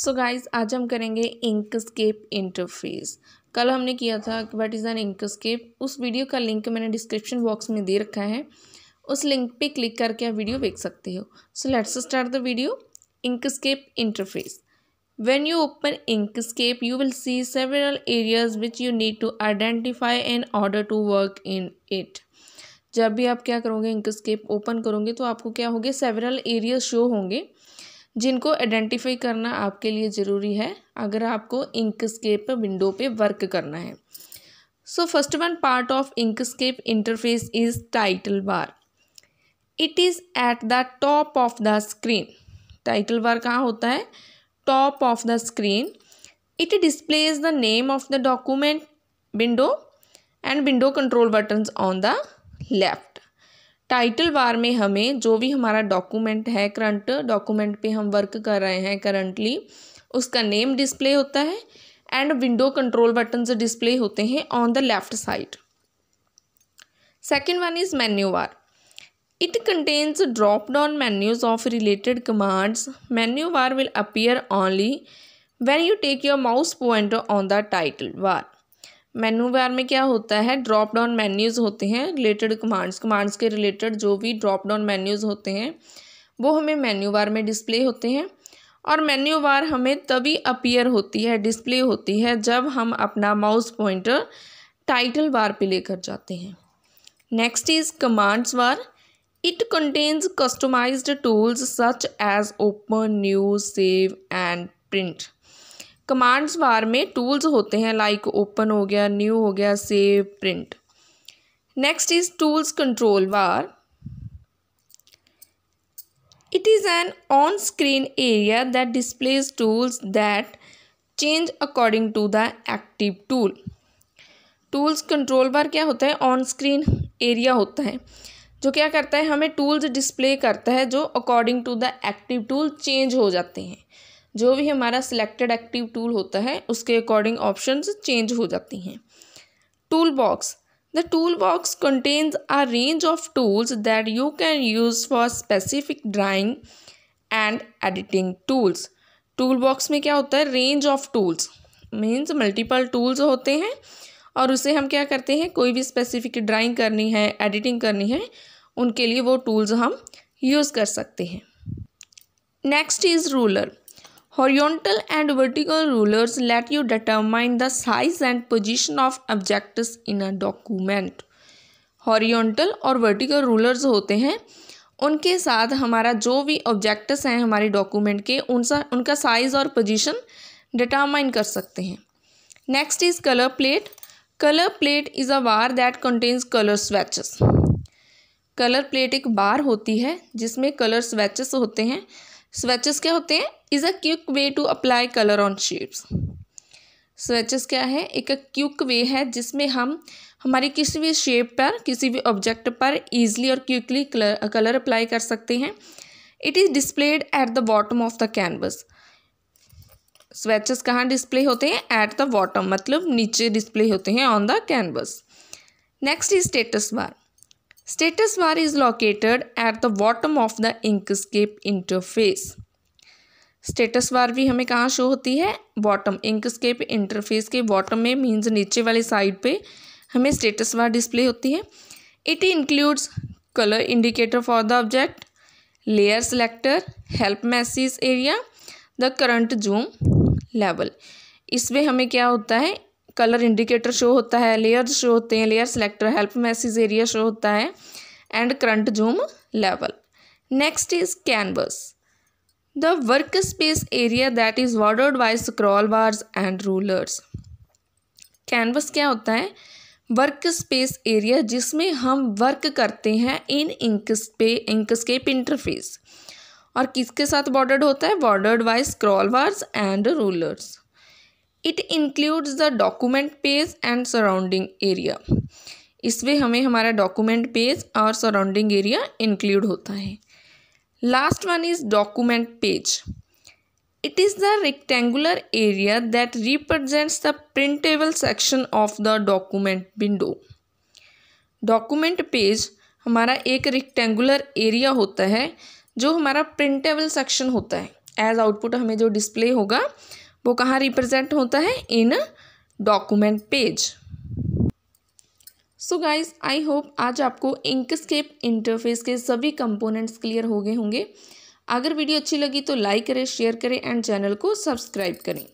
So guys आज हम करेंगे इंकस्केप इंटरफेस कल हमने किया था वट इज़ एन इंकस्केप उस वीडियो का लिंक मैंने डिस्क्रिप्शन बॉक्स में दे रखा है। उस लिंक पे क्लिक करके आप वीडियो देख सकते हो। So let's start the video Inkscape interface when you open inkscape, you will see several areas which you need to identify in order to work in it. जब भी आप क्या करोगे इंकस्केप ओपन करोगे तो आपको क्या होंगे? सेवरल एरियाज़ शो होंगे। जिनको आइडेंटिफाई करना आपके लिए ज़रूरी है, अगर आपको इंकस्केप विंडो पे वर्क करना है। So first one part of Inkscape interface is title bar it is at the top of the screen title bar कहाँ होता है? Top of the screen it displays the name of the document window and window control buttons on the left title bar में हमें जो भी हमारा document है current document पे हम वर्क कर रहे हैं करंटली उसका नेम डिस्प्ले होता है and window control button display होते हैं on the left side second one is menu bar it contains drop down menus of related commands menu bar will appear only when you take your mouse pointer on the title bar menu bar में क्या होता है? Drop down menus होते हैं, related commands. Commands के related जो भी drop down menus होते हैं, वो हमें मेन्यू बार में डिस्प्ले होते हैं। और मेन्यू बार हमें तभी अपीयर होती है, डिस्प्ले होती है, जब हम अपना माउस पॉइंटर टाइटल बार पे लेकर जाते हैं। Next is commands bar. It contains customized tools such as open, new, save and print. Commands bar में टूल्स होते हैं लाइक ओपन हो गया न्यू हो गया save print next is tools control bar. It is an on screen area that displays tools that change according to the active tool tools control bar क्या होता है? ऑन स्क्रीन एरिया होता है, जो क्या करता है? हमें टूल्स डिस्प्ले करता है, जो according to the active tool change हो जाते हैं। जो भी हमारा सिलेक्टेड एक्टिव टूल होता है, उसके अकॉर्डिंग ऑप्शंस चेंज हो जाती हैं। Tool box the tool box contains a range of tools that you can use for specific drawing and editing tools tool box में क्या होता है? Range of tools means multiple tools होते हैं और उसे हम क्या करते हैं? कोई भी स्पेसिफिक ड्राइंग करनी है एडिटिंग करनी है, उनके लिए वो टूल्स हम यूज़ कर सकते हैं। Next is ruler Horizontal and vertical rulers let you determine the size and position of objects in a document. Horizontal और वर्टिकल रूलर्स होते हैं, उनके साथ हमारा जो भी ऑब्जेक्ट्स हैं हमारे डॉक्यूमेंट के उनसा उनका साइज़ और पोजीशन डिटरमाइन कर सकते हैं। Next is colour palette colour palette is a bar that contains colour swatches colour palette एक बार होती है, जिसमें कलर स्वेचेस होते हैं। स्वेचेस क्या होते हैं? Is a quick way to apply colour on shapes swatches क्या है? एक क्विक वे है जिसमें हम, हमारी किसी भी शेप पर, किसी भी ऑब्जेक्ट पर ईजिली और कलर कलर अप्लाई कर सकते हैं। It is displayed at the bottom of the canvas swatches कहाँ डिस्प्ले होते हैं? एट द बॉटम मतलब नीचे डिस्प्ले होते हैं on the canvas next is status bar Status bar is located at the bottom of the Inkscape interface. Status bar भी हमें कहाँ शो होती है? बॉटम इंकस्केप इंटरफेस के बॉटम में मीन्स नीचे वाली साइड पे हमें स्टेटस बार डिस्प्ले होती है। It includes colour indicator for the object layer selector help message area the current zoom level इसमें हमें क्या होता है? कलर इंडिकेटर शो होता है लेयर शो होते हैं layer selector help message area show होता है and current zoom level next is canvas the work space area that is bordered by scroll bars and rulers canvas क्या होता है? Work space area जिसमें हम work करते हैं इन इंकस्पे इंकस्केप इंटरफेस और किसके साथ बॉर्डर्ड होता है? Bordered by scroll bars and rulers it includes the document page and surrounding area इसमें हमें हमारा डॉक्यूमेंट पेज और सराउंडिंग एरिया इंक्लूड होता है। Last one is document page it is the rectangular area that represents the printable section of the document window document page हमारा एक rectangular area होता है, जो हमारा प्रिंटेबल सेक्शन होता है। एज आउटपुट हमें जो डिस्प्ले होगा वो कहाँ रिप्रेजेंट होता है? इन document page so guys I hope आज आपको इंकस्केप इंटरफेस के सभी कंपोनेंट्स क्लियर हो गए होंगे। अगर वीडियो अच्छी लगी तो लाइक करें शेयर करें एंड चैनल को सब्सक्राइब करें।